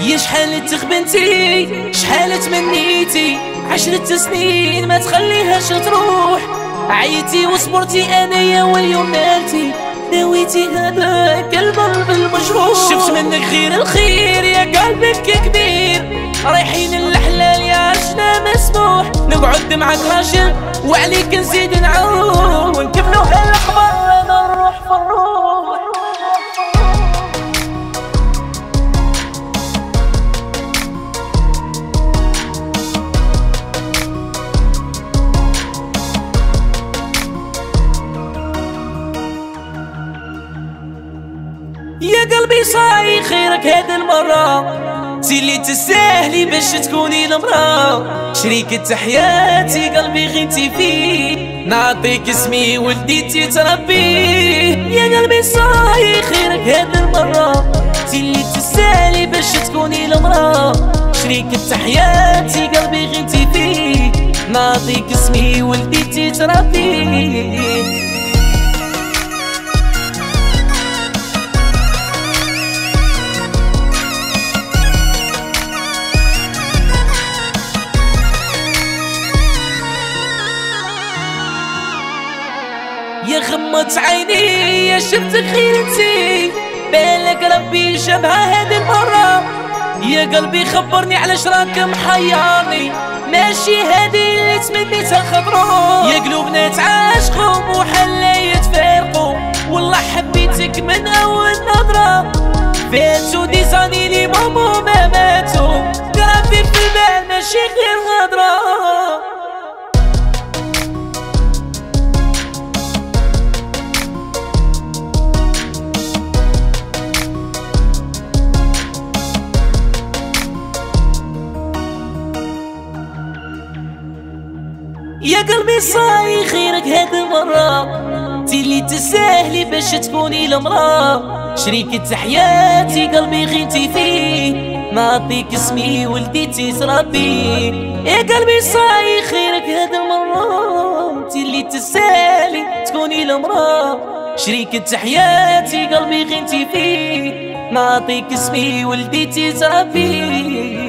يا شحال تخبنتي؟ شحال تمنيتي؟ عشرة سنين ما تخليهاش تروح. عيتي وصبرتي أنايا واليوم نالتي نويتي هذاك القلب المجروح شفت منك خير الخير يا قلبك كبير. رايحين الاحلال يا عشنا مسموح. نقعد معك راجل وعليك نزيد نعود يا قلبي صاي خيرك هاد المرة. اللي تستاهلي باش تكوني المرأة. شريكة حياتي قلبي غنتي فيه. نعطيك اسمي ولديتي تربيه يا قلبي صاي خيرك هاد المرة. اللي تستاهلي باش تكوني المرأة. شريكة حياتي قلبي غنتي فيه. نعطيك اسمي ولديتي تربيه غمضت عيني يا شفتك خيرتي بالك ربي شبها هذه المرة. يا قلبي خبرني علاش راك محيرني. ماشي هذه اللي تمنيتها خبرو يا قلوبنا تعاشقوا وحلا يتفارقوا والله حبيتك من أول نظرة. فاتوا دي زاني لي مامو يا قلبي صاي خيرك هاد المرة. انتي اللي تساهلي باش تكوني المرأة. شريكة حياتي قلبي غيتي فيه. نعطيك اسمي ولديتي تربي يا قلبي صاي خيرك هاد المرة. انتي اللي تساهلي تكوني المرأة. شريكة حياتي قلبي غيتي فيه. نعطيك اسمي ولديتي تربي